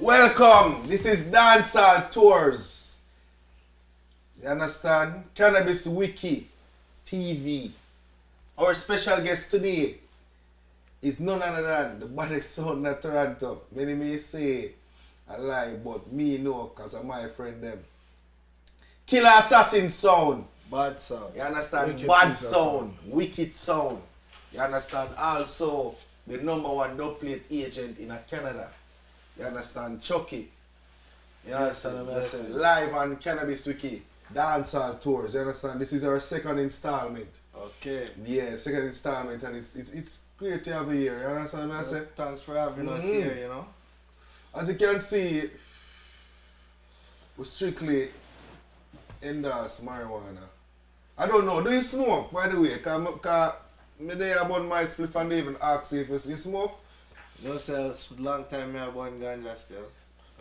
Welcome. This is Dancehall Tours. You understand? Cannabis Wiki TV. Our special guest today is none other than the baddest sound of Toronto. Many may say I lie, but me know because of my friend them. Killa Assasin Sound. Bad sound. You understand? Wicked Bad pizza sound, wicked sound. You understand? Also, the number one dubplate agent in Canada. You understand? Chuckie. You understand what I'm saying? Live on Cannabis Wiki. Dancehall tours. You understand? This is our second installment. Okay. Yeah, second installment, and it's it's it's great to have you here. You understand what I'm saying? Thanks for having us Mhm. here, you know. As you can see, we strictly endorse marijuana. I don't know. Do you smoke, by the way? Because cause me there about my spliff and they even ask if you, you smoke. No sales long time me have one ganja still.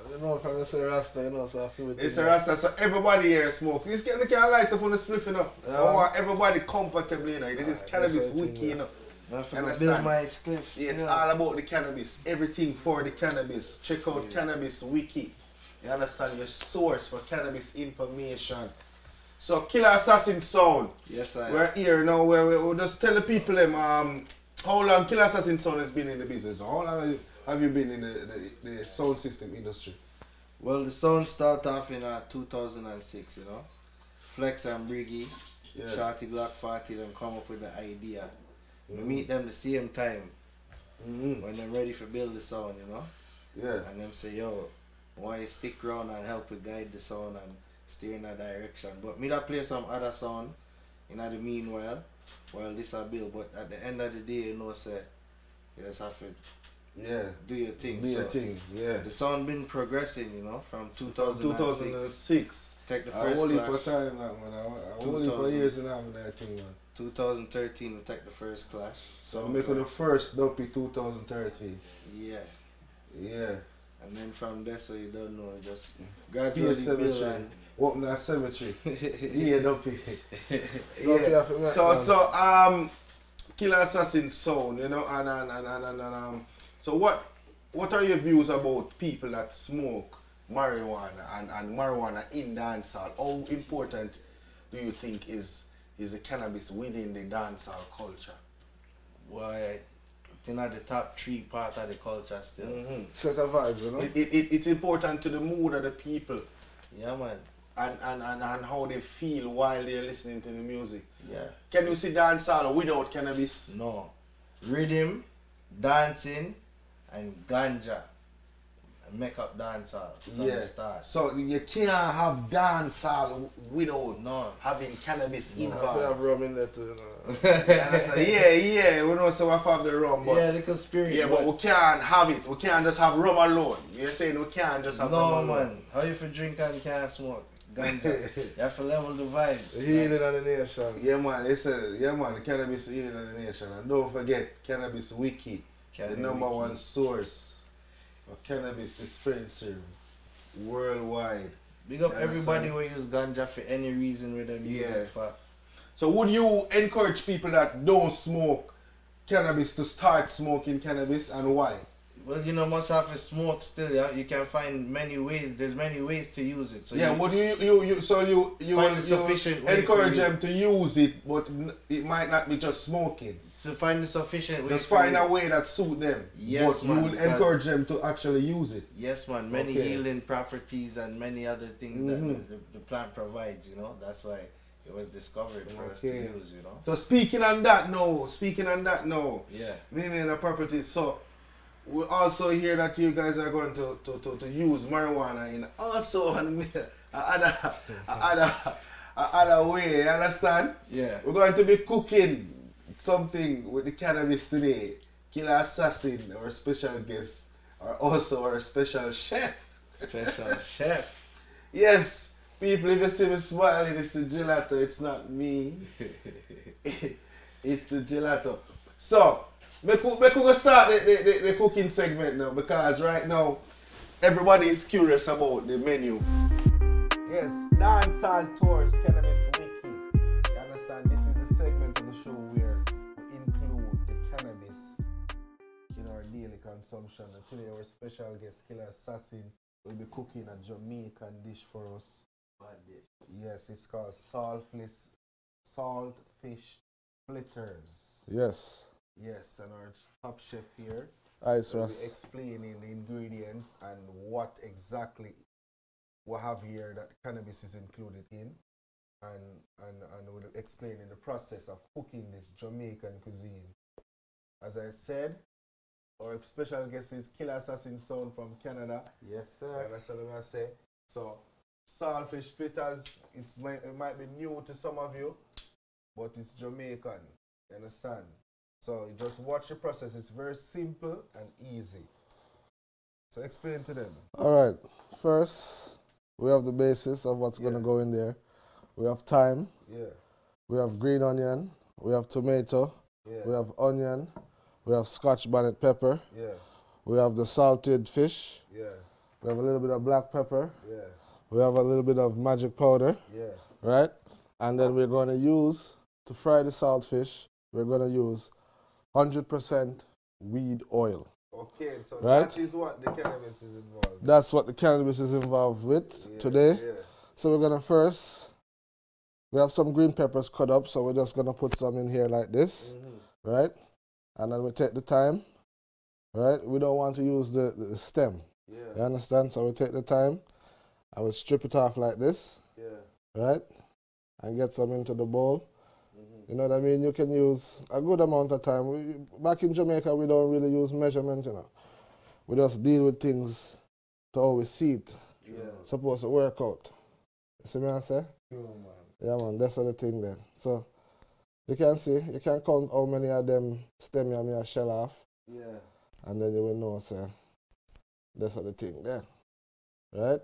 I don't know if I'm gonna say Rasta, you know, so I feel it. It's a rasta, so everybody here smoke. This can, they can light up on the spliff, you know. I want everybody comfortably, you know. This is Alright, cannabis that's the wiki, you know. I Understand? build my clips. Yeah, it's still. all about the cannabis. Everything for the cannabis. Check out See. Cannabis Wiki. You understand your source for cannabis information. So Killa Assasin Sound. Yes, I. We're here now where we're, we're just tell the people them um how long Killa Assasin Sound has been in the business now. How long have you, have you been in the, the, the sound system industry? Well, the sound started off in uh, 2006, you know. Flex and Briggy, Yeah. Shorty Glock 40, them come up with the idea. We Mhm. meet them the same time Mm-hmm. when they're ready for build the sound, you know. Yeah. And them say, yo, why you stick around and help we guide the sound and steer in a direction. But me that play some other sound in the meanwhile while this a build. But at the end of the day, you know, say you just have to Yeah. do your thing. Be so a thing. Yeah. the sound been progressing, you know, from From 2006. 2006. Take the I first only for time that man. I I only for years and a that thing man. 2013 we take the first clash. So I'm making the first dopey 2013. Yeah. Yeah. And then from there, so you don't know, just gradually a build Open that cemetery. yeah, dopey. Dopey yeah. have to So so um Killa Assasin sound, you know, and and, and, and, and, and um so what what are your views about people that smoke marijuana and, and marijuana in dancehall? How important do you think is is the cannabis within the dancehall culture? why it's not the top three part of the culture still. Mm-hmm. Set of vibes, you know. It, it, it, it's important to the mood of the people Yeah, man. And, and, and, and how they feel while they're listening to the music. Yeah. Can you see dancehall without cannabis? No. Rhythm, dancing, and ganja. And make up dancehall. from Yeah. So you can't have dancehall without No. having cannabis I have to involved. have rum in there too, you know. You understand? yeah, yeah, we know so we have the rum, but yeah, yeah, little spirit. but we can't have it. We can't just have rum alone. You're saying we can't just have rum alone. no alone. man. How you for drink and can't smoke? Ganja. you have to level the vibes. The healing of the nation. Yeah man, it's a yeah man, cannabis is healing of the nation. And don't forget Cannabis Wiki, Cannabis the number Wiki. one source of cannabis dispensary worldwide. Big up Yeah, everybody understand. who use ganja for any reason with them use Yeah. it for. So would you encourage people that don't smoke cannabis to start smoking cannabis and why? Well, you know, must have to smoke still. Yeah? You can find many ways. There's many ways to use it. So yeah, you, would you, you, you so you you, Find will- you sufficient way encourage them to use it, but it might not be just smoking. to find the sufficient way. Just find a way that suit them. Yes, but man, you will encourage them to actually use it. Yes, man. Many Okay. healing properties and many other things that Mhm. the, the, the plant provides. You know, that's why it was discovered for us to use. You know. So speaking on that now, speaking on that now, Yeah. meaning the properties. So we also hear that you guys are going to, to, to, to use marijuana in also an other other other way. You understand? Yeah. We're going to be cooking something with the cannabis today. Killa Assasin, our special guest, are also our special chef. Special chef. Yes, people, if you see me smiling, it's the gelato, it's not me. it's the gelato. So, make we, make we go start the, the, the, the cooking segment now because right now everybody is curious about the menu. Yes, dancehall tours, cannabis wiki. You understand? This is a segment of the show where we include the cannabis in our daily consumption. And today our special guest, Killa Assasin, will be cooking a Jamaican dish for us. Yes, it's called saltfish, saltfish flitters. Yes. Yes, and our top chef here Eyce will be explaining the ingredients and what exactly we have here that cannabis is included in. And, and, and will explain in the process of cooking this Jamaican cuisine. As I said, our special guest is Killa Assasin Sound from Canada. Yes, You sir. understand what I say? So, saltfish fritters, it's it might be new to some of you, but it's Jamaican. You understand? So, you just watch the process. It's very simple and easy. So, explain to them. All right. First, we have the basis of what's going to go in there. We have thyme. Yeah, We have green onion. We have tomato. yeah, We have onion. We have scotch bonnet pepper. yeah, We have the salted fish. yeah, We have a little bit of black pepper. yeah, We have a little bit of magic powder, yeah. right? And then we're going to use, to fry the salt fish, we're going to use 100% weed oil. Okay, so Right. that is what the cannabis is involved. That's what the cannabis is involved with Yeah, today. Yeah, So we're gonna first, we have some green peppers cut up, so we're just gonna put some in here like this, Mhm. right? And then we take the thyme, right? We don't want to use the, the stem, you yeah, understand? So we take the thyme, and we strip it off like this, yeah. right? And get some into the bowl. You know what I mean? You can use a good amount of thyme. We, back in Jamaica, we don't really use measurement, you know. We just deal with things to how we see it. Yeah. Supposed to work out. You see me I say? Cool, man. Yeah, man, that's the thing there. So you can see, you can count how many of them stem you me a shell off, Yeah. and then you will know, say, that's the thing there. Right?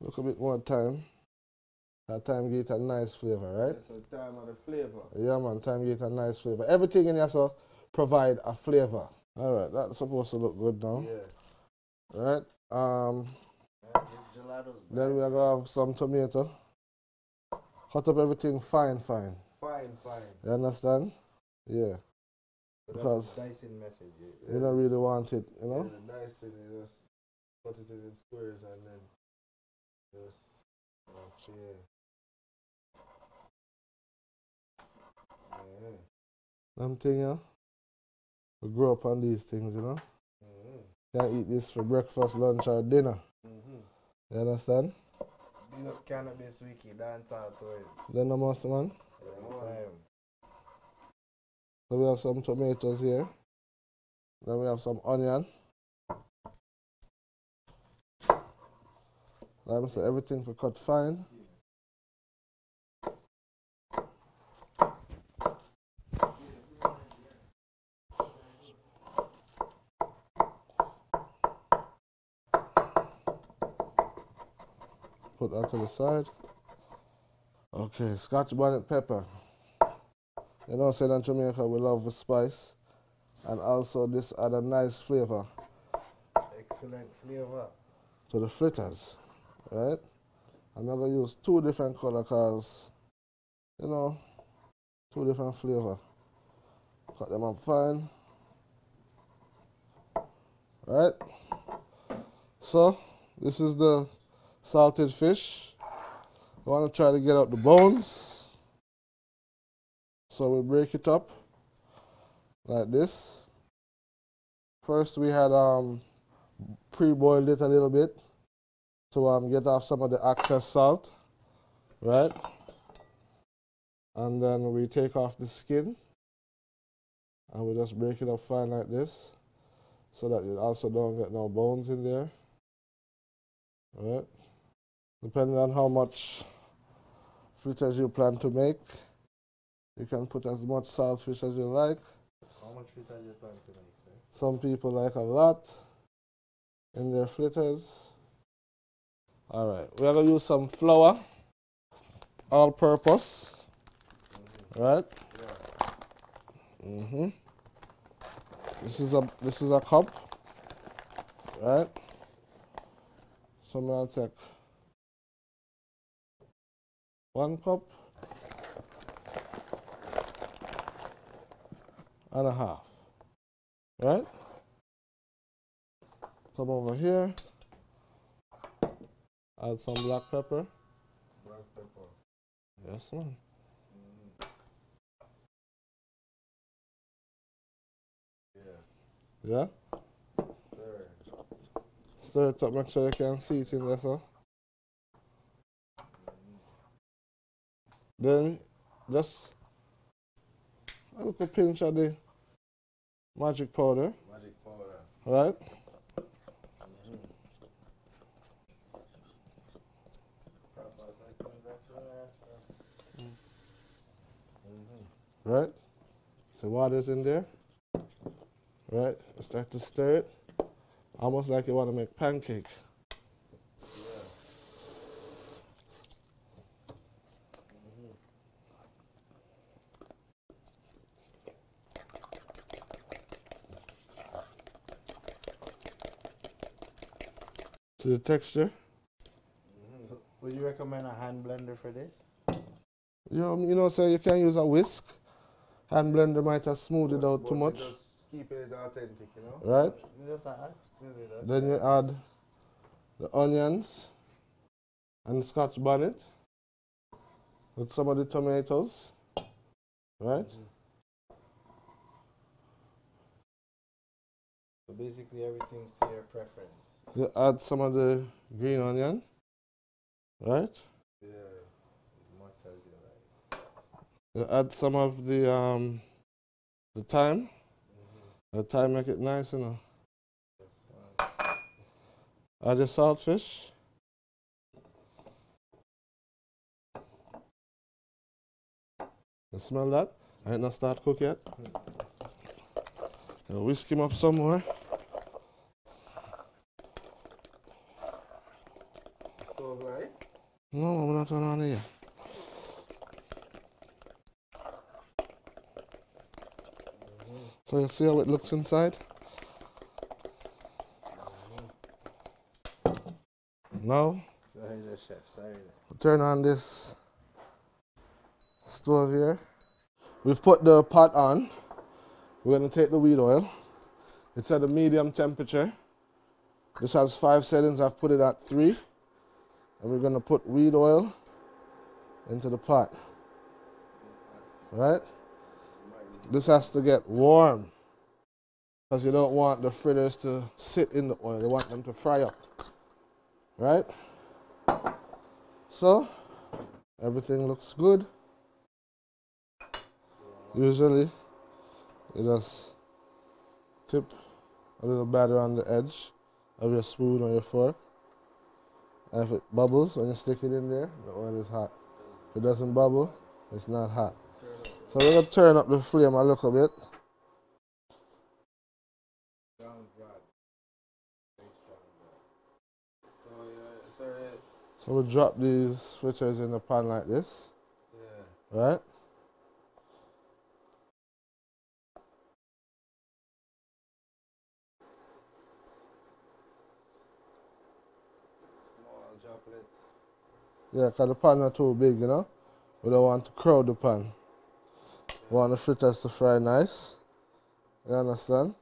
Look a bit more thyme. That thyme give it a nice flavor, right? That's the thyme of the flavor. Yeah, man, thyme give it a nice flavor. Everything in here so provide a flavor. All right, that's supposed to look good now, Yeah. right? Um, Yeah, then we're gonna have some tomato. Cut up everything fine, fine. Fine, fine. You understand? Yeah. So because- that's the dicing method. Yeah. You don't really want it, you know? Yeah, nice thing you just cut it in squares and then just okay. Yeah. Them thing, yeah. We grow up on these things, you know. Mm-hmm. Can't eat this for breakfast, lunch, or dinner. Mm-hmm. You understand? Big up Cannabis Wiki, dance out toys. Then the most man. Every time. So we have some tomatoes here. Then we have some onion. Like I said, everything for cut fine. Put that to the side. Okay, scotch bonnet pepper. You know, saying in Jamaica we love the spice, and also this add a nice flavor Excellent flavor. to the fritters, right? I'm not gonna use two different color cause, you know, two different flavor. Cut them up fine, right? So this is the salted fish. I want to try to get out the bones. So we break it up like this. First we had um, pre-boiled it a little bit to um, get off some of the excess salt, right? And then we take off the skin and we just break it up fine like this so that it also don't get no bones in there, right? Depending on how much fritters you plan to make, you can put as much saltfish as you like. How much fritters you plan to make, sir? Some people like a lot in their fritters. All right, we're gonna use some flour, all purpose, right? Mm-hmm. This is a this is a cup, right? So I'm gonna take one cup and a half, right? Come over here. Add some black pepper. Black pepper. Yes, man. Yeah. Yeah? Stir. Stir it up, make sure you can see it in there, so. Then just a little pinch of the magic powder, Magic powder. right? Proper second, that's what I asked. Right? So water's in there. Right? Start to stir it. Almost like you want to make pancake. See the texture? So, would you recommend a hand blender for this? You know, you know, so you can use a whisk. Hand blender might have smoothed it out But too much. Just keeping it authentic, you know? Right? You just ask to. Then you add the onions and scotch bonnet with some of the tomatoes. Right? Mm-hmm. So basically everything's to your preference. You add some of the green onion. Right? Yeah. Much you add some of the um the thyme. The thyme make it nice, you know. Add your saltfish. You smell that? I ain't not start cook yet. You whisk him up some more. Stove light. No, I'm not on here. So you see how it looks inside? Now, Sorry there, chef. Sorry there. turn on this stove here. We've put the pot on. We're going to take the wheat oil. It's at a medium temperature. This has five settings. I've put it at three. And we're going to put weed oil into the pot. Right? This has to get warm. Because you don't want the fritters to sit in the oil. You want them to fry up. Right? So, everything looks good. Usually, you just tip a little batter on the edge of your spoon or your fork. And if it bubbles when you stick it in there, the oil is hot. If it doesn't bubble, it's not hot. So we're gonna turn up the flame a little bit. Brown bread. Very strong bread. So yeah, stir it. So we drop these fritters in the pan like this, Yeah. right? Yeah, because the pan not too big, you know. We don't want to crowd the pan. We want the fritters to fry nice. You understand?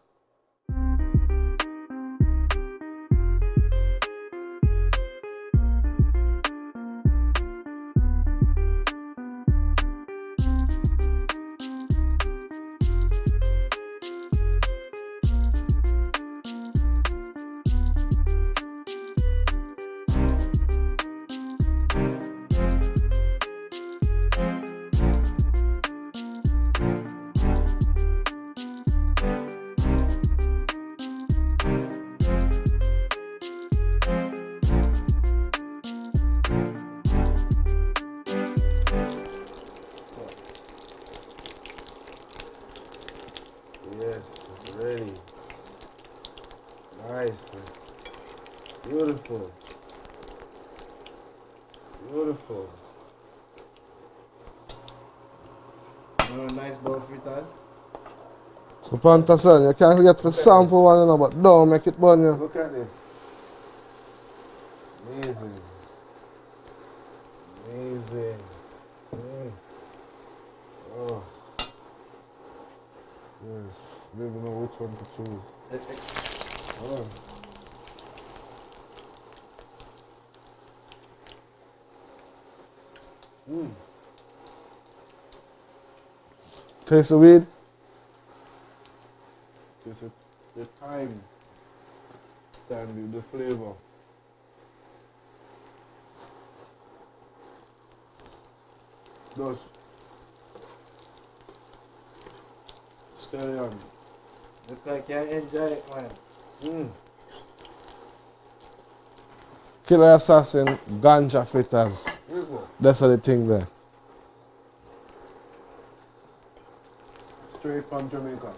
Beautiful. Beautiful. You know, nice bowl fritters. So Pantason, you can't get for sample one, you know, but don't make it burn you. Look at this. Amazing. Amazing. Mm. Oh. Yes. Don't even know which one to choose. Oh. Mm. Taste the weed? Taste the, the thyme. Stand the flavor. Those. Stay on. Look like you enjoy it, man. Mm. Killa Assasin, ganja fritters. Here we go. That's the thing there. Straight from Jamaica.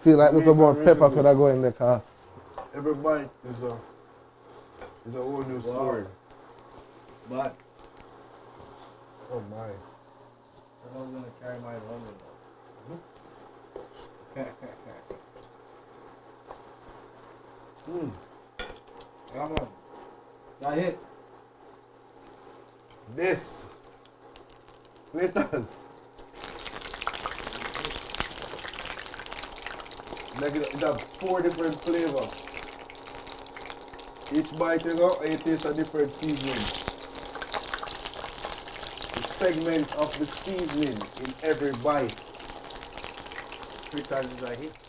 Feel like little more Jamaican pepper original. could have go in the car. Every bite is a is a whole new story. But Oh my. I'm gonna carry my London. Mm. Come on. That hit. This. Fritters. Like it, have four different flavors. Each bite you know, it tastes a different seasoning. The segment of the seasoning in every bite. Fritters is a hit.